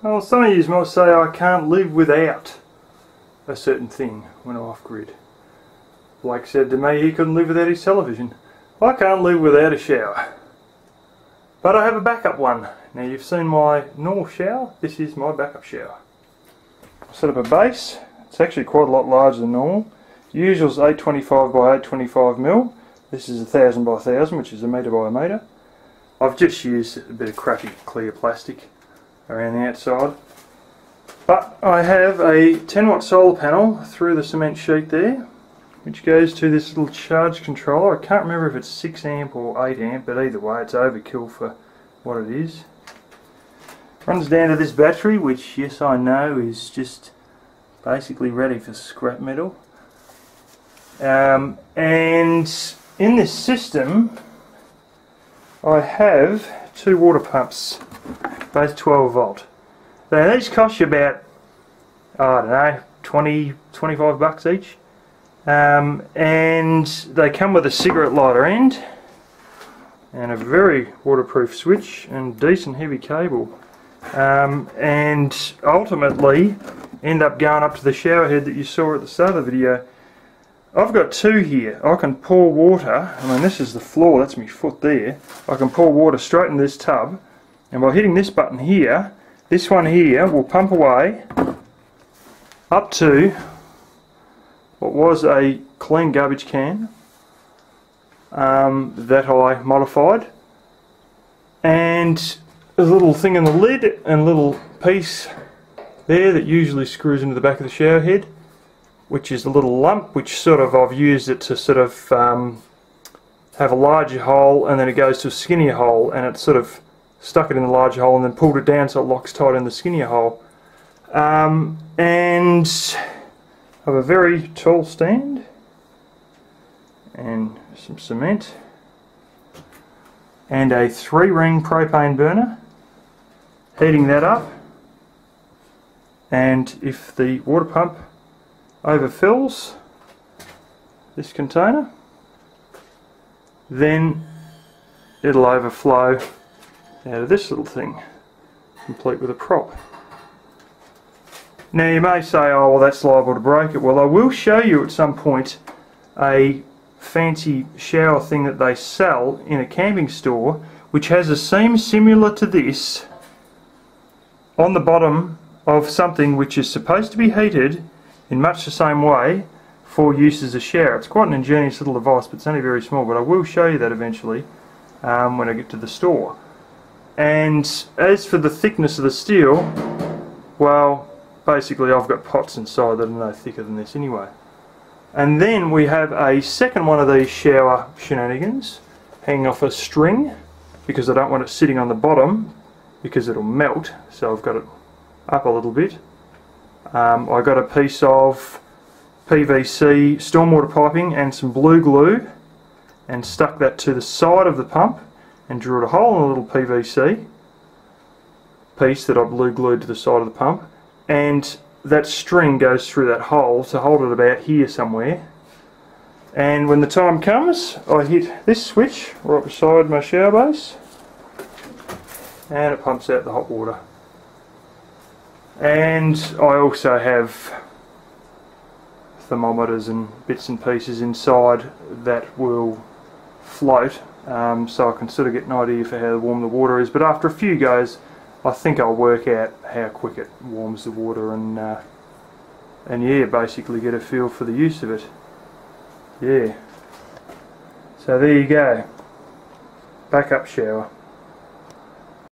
Well, some of you might say I can't live without a certain thing when I'm off grid. Blake said to me he couldn't live without his television. I can't live without a shower. But I have a backup one. Now you've seen my normal shower, this is my backup shower. I set up a base, it's actually quite a lot larger than normal. Usual's 825 by 825 mil. This is 1000 by 1000 which is a metre by a metre. I've just used a bit of crappy clear plastic around the outside. But I have a 10 watt solar panel through the cement sheet there which goes to this little charge controller. I can't remember if it's 6 amp or 8 amp but either way it's overkill for what it is. Runs down to this battery which yes I know is just basically ready for scrap metal. Um, and in this system I have two water pumps both 12 volt. Now these cost you about, I don't know, 20, 25 bucks each. Um, and they come with a cigarette lighter end and a very waterproof switch and decent heavy cable. Um, and ultimately end up going up to the shower head that you saw at the start of the video. I've got two here. I can pour water, I mean this is the floor, that's my foot there. I can pour water straight in this tub and by hitting this button here, this one here will pump away up to what was a clean garbage can um, that I modified. And a little thing in the lid and a little piece there that usually screws into the back of the shower head which is a little lump which sort of I've used it to sort of um, have a larger hole and then it goes to a skinnier hole and it sort of stuck it in the larger hole and then pulled it down so it locks tight in the skinnier hole. Um, and I have a very tall stand and some cement and a three ring propane burner heating that up and if the water pump overfills this container then it'll overflow out of this little thing, complete with a prop. Now you may say, oh well that's liable to break it. Well I will show you at some point a fancy shower thing that they sell in a camping store which has a seam similar to this on the bottom of something which is supposed to be heated in much the same way for use as a shower. It's quite an ingenious little device but it's only very small but I will show you that eventually um, when I get to the store. And as for the thickness of the steel, well, basically I've got pots inside that are no thicker than this anyway. And then we have a second one of these shower shenanigans hanging off a string because I don't want it sitting on the bottom because it'll melt so I've got it up a little bit. Um, I got a piece of PVC stormwater piping and some blue glue and stuck that to the side of the pump and drilled a hole in a little PVC piece that I blue glued to the side of the pump and that string goes through that hole to hold it about here somewhere. And when the time comes I hit this switch right beside my shower base and it pumps out the hot water. And I also have thermometers and bits and pieces inside that will float um, so I can sort of get an idea for how warm the water is but after a few goes I think I'll work out how quick it warms the water and uh, and yeah basically get a feel for the use of it. Yeah. So there you go. Backup shower